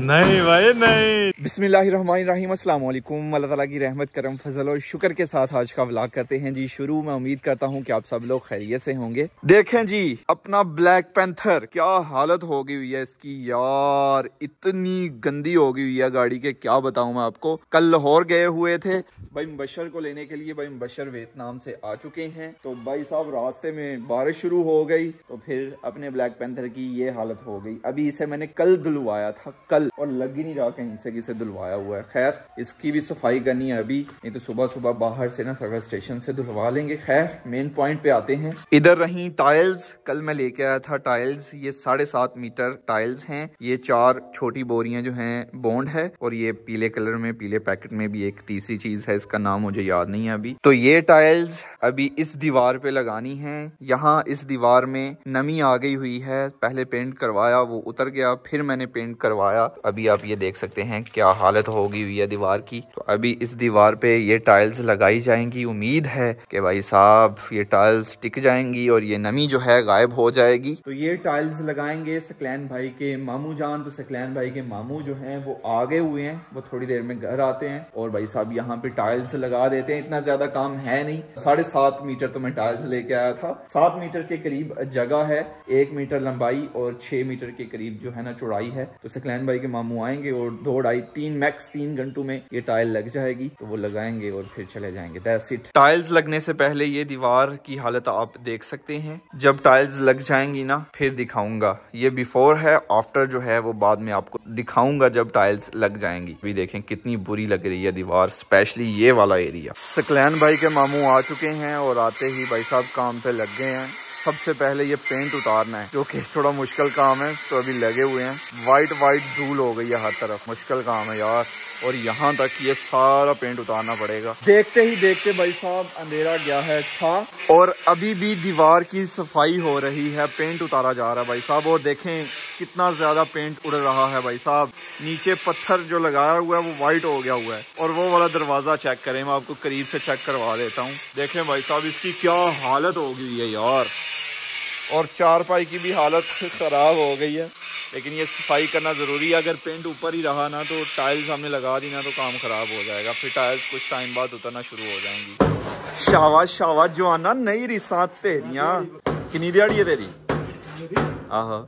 नहीं भाई, नहीं। अस्सलाम वालेकुम अल्लाह ताला की रहमत, करम, फजल और शुक्र के साथ आज का व्लॉग करते हैं। जी, शुरू मैं उम्मीद करता हूँ कि आप सब लोग खैरियत से होंगे। देखें जी, अपना ब्लैक पैंथर क्या हालत हो गई हुई है इसकी? यार, इतनी गंदी हो गई हुई है गाड़ी के, क्या बताऊँ मैं आपको? कल लाहौर गए हुए थे। भाई, मुबशर को लेने के लिए भाई, मुबशर वियतनाम से आ चुके हैं। तो भाई साहब, रास्ते में बारिश शुरू हो गई। तो फिर अपने ब्लैक पैंथर की ये हालत हो गई। अभी इसे मैंने कल धुलवाया था, कल और लग ही नहीं रहा कहीं से किसे धुलवाया हुआ है। खैर, इसकी भी सफ़ाई करनी है अभी, नहीं तो सुबह सुबह बाहर से ना सर्विस स्टेशन से धुलवा लेंगे। खैर मेन पॉइंट पे आते हैं। इधर रही टाइल्स कल मैं लेके आया था टाइल्स ये साढ़े सात मीटर टाइल्स हैं। ये चार छोटी बोरियाँ जो हैं बॉन्ड है और ये पीले कलर में, पीले पैकेट में भी एक तीसरी चीज़ है, इसका नाम मुझे याद नहीं है अभी। तो ये टाइल्स अभी इस दीवार पे लगानी है। यहाँ इस दीवार में नमी आ गई हुई है। पहले पेंट करवाया, वो उतर गया, फिर मैंने पेंट करवाया। अभी आप ये देख सकते हैं क्या हालत होगी हुई है दीवार की। तो अभी इस दीवार पे ये टाइल्स लगाई जाएँगी। उम्मीद है कि भाई साहब ये टाइल्स टिक जाएँगी और ये नमी जो है गायब हो जाएगी। तो ये टाइल्स लगाएँगे सकलैन भाई के मामू जान। तो सकलैन भाई के मामू जो है वो आगे हुए हैं। वो थोड़ी देर में घर आते हैं और भाई साहब यहाँ पे टाइल्स लगा देते हैं। इतना ज़्यादा काम है नहीं। साढ़े सात मीटर तो मैं टाइल्स लेके आया था। सात मीटर के करीब जगह है। एक मीटर लंबाई और छह मीटर के करीब जो है ना चौड़ाई है। तो सकलैन भाई के मामू आएँगे और दो ढाई तीन मैक्स तीन घंटों में ये टाइल लग जाएगी। तो वो लगाएँगे और फिर चले जाएँगे। टाइल्स लगने से पहले ये दीवार की हालत आप देख सकते हैं। जब टाइल्स लग जाएँगी ना, फिर दिखाऊँगा। ये बिफोर है आफ्टर जो है, वो बाद में आपको दिखाऊँगा जब टाइल्स लग जाएँगी। अभी देखें कितनी बुरी लग रही है दीवार स्पेशली ये वाला एरिया सकलैन भाई के मामू आ चुके हैं और आते ही भाई साहब काम पे लग गए हैं। सबसे पहले ये पेंट उतारना है, जो कि थोड़ा मुश्किल काम है तो अभी लगे हुए हैं। वाइट वाइट धूल हो गई है हर तरफ़। मुश्किल काम है यार। और यहाँ तक ये सारा पेंट उतारना पड़ेगा। देखते ही देखते भाई साहब, अंधेरा गया है अच्छा। और अभी भी दीवार की सफ़ाई हो रही है पेंट उतारा जा रहा है भाई साहब। और देखें कितना ज़्यादा पेंट उड़ रहा है भाई साहब। नीचे पत्थर जो लगाया हुआ है, वो व्हाइट हो गया हुआ है। और वो वाला दरवाज़ा चेक करें, मैं आपको करीब से चेक करवा देता हूँ। देखें भाई साहब, इसकी क्या हालत हो गई है यार। और चार पाई की भी हालत ख़राब हो गई है। लेकिन ये सफ़ाई करना ज़रूरी है। अगर पेंट ऊपर ही रहा ना तो टाइल्स हमने लगा दी ना तो काम ख़राब हो जाएगा। फिर टाइल्स कुछ टाइम बाद उतरना शुरू हो जाएँगी। शाबाश शाबाश जो आना नई रिसात तेरिया। किन्नी दिहाड़ी है तेरी? आहो।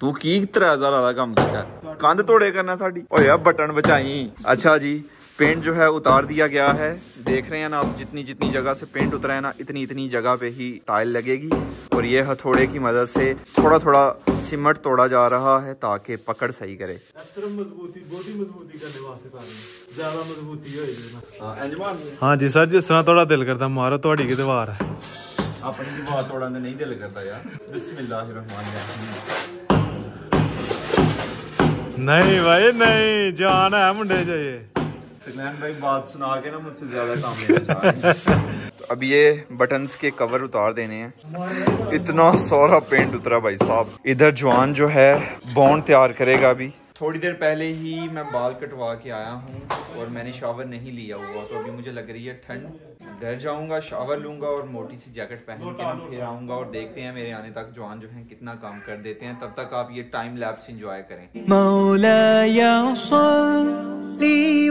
तू की त्रै हज़ार वाला काम किया कंध तोड़े करना साडी ओए बटन बचाई। अच्छा जी पेंट जो है उतार दिया गया है। देख रहे हैं ना आप जितनी जितनी जगह से पेंट उतरा है ना इतनी इतनी जगह पे ही टाइल लगेगी। और ये हथौड़े की मदद से थोड़ा थोड़ा सीमेंट तोड़ा जा रहा है ताकि पकड़ सही करे। हाँ। जी सर जिस तरह थोड़ा दिल करता मारो थोड़ी की दीवार है। अपनी दीवार तोड़न नहीं दिल करता यार। नहीं भाई नहीं जान है मुंडे चाहिए भाई बात सुना के ना मुझसे ज़्यादा काम लेना चाह रहे तो अब ये बटन्स के कवर उतार देने हैं। इतना सारा पेंट उतरा भाई साहब। इधर जवान जो है बॉन्ड तैयार करेगा अभी। थोड़ी देर पहले ही मैं बाल कटवा के आया हूँ और मैंने शावर नहीं लिया हुआ तो अभी मुझे लग रही है ठंड। घर जाऊँगा शावर लूँगा और मोटी सी जैकेट पहन के मैं फिर आऊँगा और देखते हैं मेरे आने तक जवान जो हैं कितना काम कर देते हैं। तब तक आप ये टाइम लैप्स इंजॉय करें।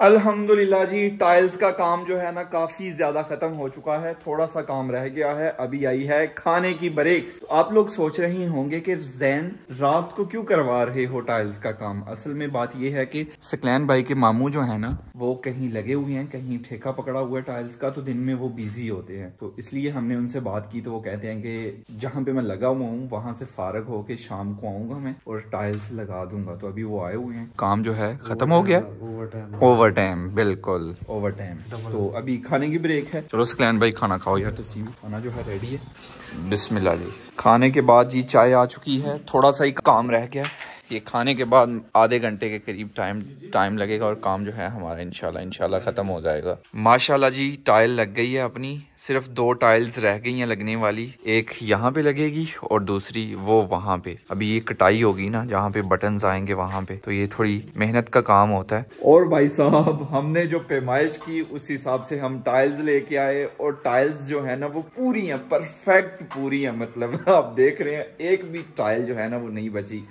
अल्हम्दुलिल्लाह जी टाइल्स का काम जो है ना काफी ज्यादा खत्म हो चुका है थोड़ा सा काम रह गया है अभी आई है खाने की ब्रेक तो आप लोग सोच रहे होंगे कि जैन रात को क्यों करवा रहे हो टाइल्स का काम असल में बात यह है कि सकलैन भाई के मामू जो है ना वो कहीं लगे हुए हैं कहीं ठेका पकड़ा हुआ है टाइल्स का तो दिन में वो बिजी होते हैं तो इसलिए हमने उनसे बात की तो वो कहते हैं कि जहाँ पे मैं लगा हुआ हूँ वहां से फारग होके शाम को आऊँगा मैं और टाइल्स लगा दूँगा तो अभी वो आए हुए हैं। काम जो है खत्म हो गया? ओवर टाइम बिल्कुल। ओवर टाइम तो अभी खाने की ब्रेक है। चलो सकलैन भाई खाना खाओ यार। तो खाना जो है रेडी है। बिस्मिल्लाह जी। खाने के बाद जी चाय आ चुकी है। थोड़ा सा ही काम रह गया। ये खाने के बाद आधे घंटे के करीब टाइम टाइम लगेगा और काम जो है हमारा इंशाल्लाह इंशाल्लाह ख़त्म हो जाएगा। माशाल्लाह जी टाइल लग गई है अपनी। सिर्फ़ दो टाइल्स रह गई हैं लगने वाली। एक यहाँ पे लगेगी और दूसरी वो वहाँ पे। अभी ये कटाई होगी ना, जहाँ पे बटन आएँगे वहाँ पे। तो ये थोड़ी मेहनत का काम होता है। और भाई साहब, हमने जो पैमाइश की, उस हिसाब से हम टाइल्स लेके आए और टाइल्स जो है ना, वो पूरी हैं परफेक्ट पूरी है। मतलब आप देख रहे हैं, एक भी टाइल जो है ना, वो नहीं बची।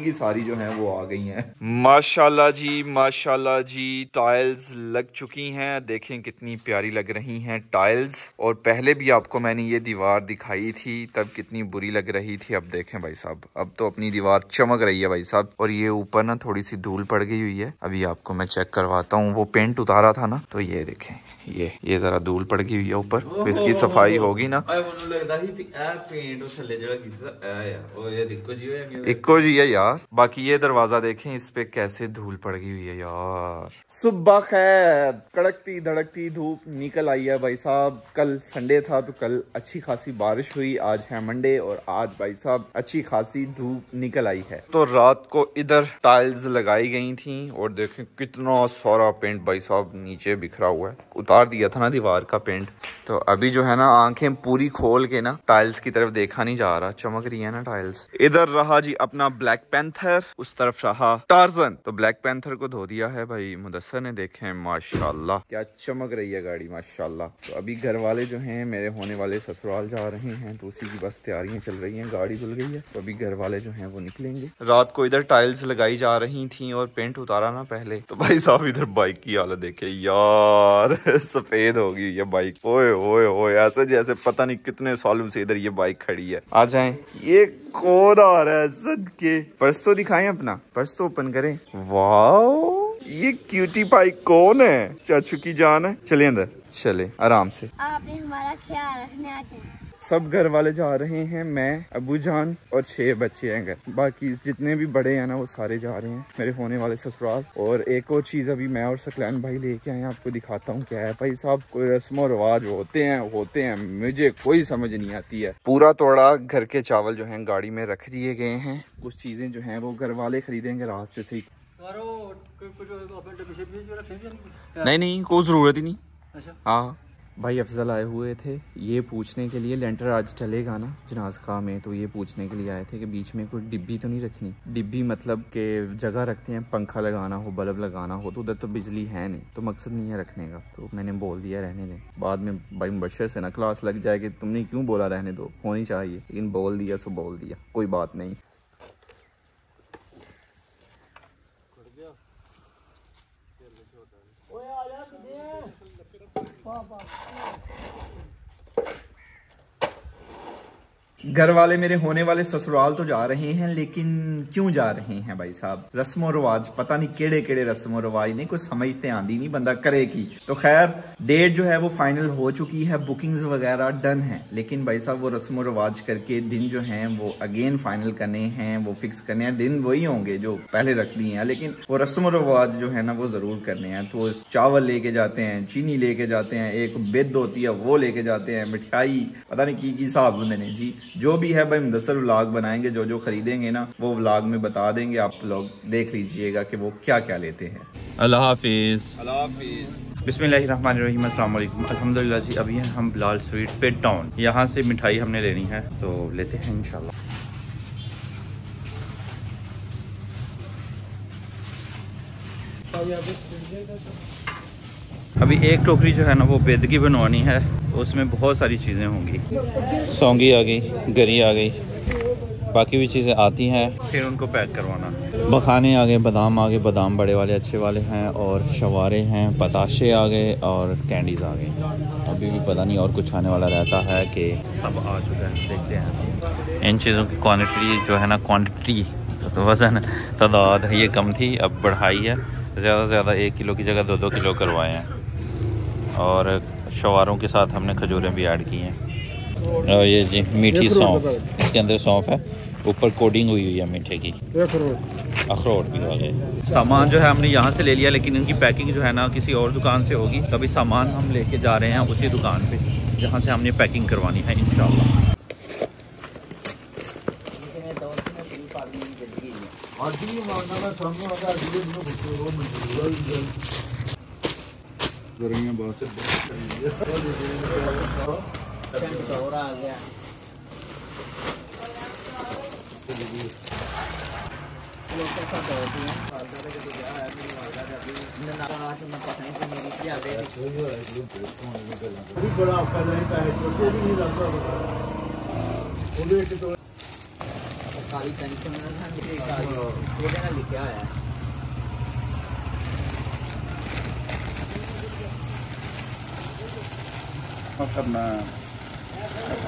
सारी की सारी जो है वो आ गई हैं। माशाल्लाह जी माशाल्लाह जी टाइल्स लग चुकी हैं। देखें कितनी प्यारी लग रही हैं टाइल्स और पहले भी आपको मैंने ये दीवार दिखाई थी तब कितनी बुरी लग रही थी। अब देखें भाई साहब अब तो अपनी दीवार चमक रही है भाई साहब। और ये ऊपर ना थोड़ी सी धूल पड़ गई हुई है। अभी आपको मैं चेक करवाता हूँ। वो पेंट उतारा था ना तो ये देखें ये ये जरा धूल पड़ गई हुई है ऊपर। तो इसकी सफ़ाई होगी ना। लगता ही पेंट इको जी है यार। बाकी ये दरवाज़ा देखें इस पे कैसे धूल पड़ गई हुई है यार। सुबह खैर कड़कती धड़कती धूप निकल आई है भाई साहब। कल संडे था तो कल अच्छी खासी बारिश हुई आज है मंडे और आज भाई साहब अच्छी खासी धूप निकल आई है। तो रात को इधर टाइल्स लगाई गई थी और देखें कितना सारा पेंट भाई साहब नीचे बिखरा हुआ है। उतार दिया था ना दीवार का पेंट। तो अभी जो है ना आँखें पूरी खोल के ना टाइल्स की तरफ़ देखा नहीं जा रहा चमक रही है ना टाइल्स। इधर रहा जी अपना ब्लैक पेंथर उस तरफ़ रहा। टार्जन तो ब्लैक पेंथर को धो दिया है भाई मुदस मुदस्सर ने देखे माशाल्लाह। क्या चमक रही है गाड़ी, माशाल्लाह। तो अभी घर वाले जो हैं, मेरे होने वाले ससुराल जा रहे हैं तो उसी की बस तैयारियाँ चल रही हैं, गाड़ी धुल गई है। तो अभी घर वाले जो हैं, वो निकलेंगे। रात को इधर टाइल्स लगाई जा रही थी और पेंट उतारा ना पहले। तो भाई साहब, इधर बाइक की हालत देखे। यार, सफ़ेद होगी ये बाइक ओए ओए ओए, ऐसे जैसे पता नहीं कितने सालों से इधर ये बाइक खड़ी है। आ जाए। ये कौन आ रहा है, सद के? पर्स तो दिखाएँ अपना, पर्स तो ओपन करें। वाह ये क्यूटी पाई कौन है? चाचू की जान है। चले अंदर चले आराम से। आपने हमारा ख्याल रखना चाहिए सब घर वाले जा रहे हैं मैं अबू जान और छह बच्चे हैं घर। बाकी जितने भी बड़े हैं ना वो सारे जा रहे हैं मेरे होने वाले ससुराल। और एक और चीज़ अभी मैं और सकलैन भाई लेके आए आपको दिखाता हूँ क्या है। भाई साहब कोई रस्म और रिवाज होते हैं होते हैं मुझे कोई समझ नहीं आती है। पूरा तोड़ा घर के चावल जो है गाड़ी में रख दिए गए हैं। कुछ चीज़ें जो है वो घर वाले खरीदेंगे रास्ते से नहीं नहीं कोई ज़रूरत ही नहीं। अच्छा। हाँ। भाई अफजल आए हुए थे। ये पूछने के लिए लेंटर आज चलेगा ना? जनाज में तो ये पूछने के लिए आए थे कि बीच में कोई डिब्बी तो नहीं रखनी? डिब्बी मतलब के जगह रखते हैं, पंखा लगाना हो, बल्ब लगाना हो तो उधर तो बिजली है नहीं तो मकसद नहीं है रखने का। तो मैंने बोल दिया रहने दें। बाद में भाई मुबशर से ना क्लास लग जाए कि तुमने क्यों बोला रहने दो? होनी चाहिए। लेकिन बोल दिया सो बोल दिया। कोई बात नहीं। ਓਏ ਆ ਜਾ ਕਿੱਥੇ ਆ? ਪਾ ਪਾ। घर वाले मेरे होने वाले ससुराल तो जा रहे हैं, लेकिन क्यों जा रहे हैं भाई साहब? रस्म रिवाज, पता नहीं केड़े केड़े रस्म रिवाज नहीं कुछ समझते आंदी नहीं बंदा करे की तो खैर, डेट जो है वो फाइनल हो चुकी है बुकिंग्स वगैरह डन है। लेकिन भाई साहब, वो रस्म रिवाज करके दिन जो है, वो अगेन फाइनल करने हैं, वो फिक्स करने हैं। दिन वही होंगे जो पहले रख लिए हैं, लेकिन वो रस्म रिवाज जो है ना, वो ज़रूर करने हैं। तो चावल लेके जाते हैं, चीनी लेके जाते हैं, एक बेद होती है, वो लेके जाते हैं, मिठाई, पता नहीं की हिसाब होंगे जी जो भी है भाई मुदसर व्लाग बनाएँगे जो जो खरीदेंगे ना वो व्लाग में बता देंगे। आप लोग देख लीजिएगा कि वो क्या क्या लेते हैं। अल्लाह हाफिज़। अल्लाह हाफिज़। बिस्मिल्लाहिर्रहमानिर्रहीम अस्सलाम वालेकुम अल्हम्दुलिल्लाह जी अभी हैं हम बिलाल स्वीट पे टाउन यहाँ से मिठाई हमने लेनी है तो लेते हैं इंशाल्लाह। अभी एक टोकरी जो है ना वो बेदगी बनवानी है। उसमें बहुत सारी चीज़ें होंगी। सौंगी आ गई, गरी आ गई, बाकी भी चीज़ें आती हैं। फिर उनको पैक करवाना। बखाने आ गए, बादाम आ गए, बादाम बड़े वाले, अच्छे वाले हैं, और शवारे हैं, पताशे आ गए, और कैंडीज़ आ गई। अभी भी पता नहीं और कुछ आने वाला रहता है कि सब आ चुका है, देखते हैं। इन चीज़ों की क्वान्टिटी जो है ना क्वान्टिटी तो वज़न, तादाद, ये कम थी, अब बढ़ाई है। ज़्यादा से ज़्यादा एक किलो की जगह दो दो किलो करवाए हैं। और शवारों के साथ हमने खजूरें भी ऐड की हैं। और ये जी मीठी सौंफ इसके अंदर सौंफ है। ऊपर कोडिंग हुई हुई है मीठे की। अखरोट भी हो गए। सामान जो है हमने यहाँ से ले लिया लेकिन इनकी पैकिंग जो है ना किसी और दुकान से होगी। तभी सामान हम लेके जा रहे हैं उसी दुकान पे जहाँ से हमने पैकिंग करवानी है इन और करेंगे बात से बड़ा आपका लिखा है। ਨਾਲ ਲਿਖਿਆ ਹੋਇਆ ਹੈ ਕਰਨਾ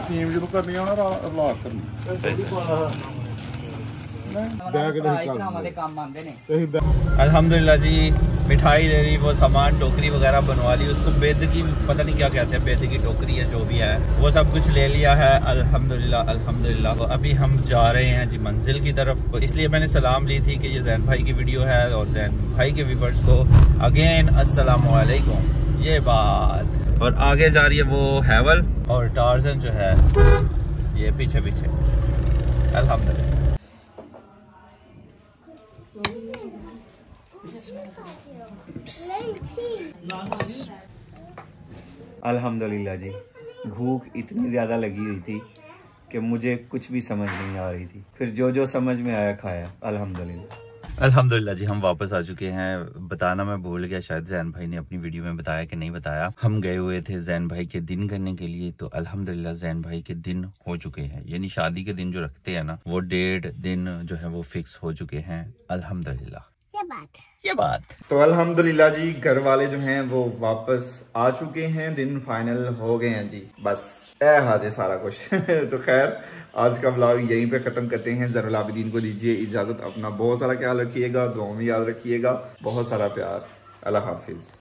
ਸੀਮ ਜਦੋਂ ਕਰਨੀ ਆ ਨਾ ਲਾ ਕਰਨੀ ਬੈਗ ਨਹੀਂ ਭਰਾਵਾਂ ਦੇ ਕੰਮ ਆਉਂਦੇ ਨੇ ਤੁਸੀਂ अल्हम्दुलिल्लाह जी मिठाई ले ली वो सामान टोकरी वगैरह बनवा ली उसको बेद की पता नहीं क्या कहते हैं बेद की टोकरी है जो भी है वो सब कुछ ले लिया है अल्हम्दुलिल्लाह अल्हम्दुलिल्लाह तो अभी हम जा रहे हैं जी मंजिल की तरफ तो इसलिए मैंने सलाम ली थी कि ये जैन भाई की वीडियो है और जैन भाई के व्यूवर्स को अगेन अस्सलाम वालेकुम ये बात और आगे जा रही है वो हैवल और टार्जन जो है, ये पीछे पीछे अल्हम्दुलिल्लाह। अल्हम्दुलिल्लाह जी, भूख इतनी ज़्यादा लगी हुई थी कि मुझे कुछ भी समझ नहीं आ रही थी। फिर जो जो समझ में आया, खाया। अल्हम्दुलिल्लाह। अल्हम्दुलिल्लाह जी हम वापस आ चुके हैं। बताना मैं भूल गया शायद जैन भाई ने अपनी वीडियो में बताया कि नहीं बताया। हम गए हुए थे जैन भाई के दिन करने के लिए तो अल्हम्दुलिल्लाह जैन भाई के दिन हो चुके हैं। यानी शादी के दिन जो रखते हैं ना वो डेढ़ दिन जो है वो फिक्स हो चुके हैं। अल्हम्दुलिल्लाह। ये बात ये बात? तो अल्हम्दुलिल्लाह जी घर वाले जो हैं वो वापस आ चुके हैं। दिन फाइनल हो गए हैं जी। बस ए हाथ है सारा कुछ। तो खैर आज का ब्लॉग यहीं पे ख़त्म करते हैं। जरुल आबिदीन को दीजिए इजाज़त। अपना बहुत सारा ख्याल रखिएगा दुआ में याद रखिएगा। बहुत सारा प्यार। अल्लाह हाफिज़।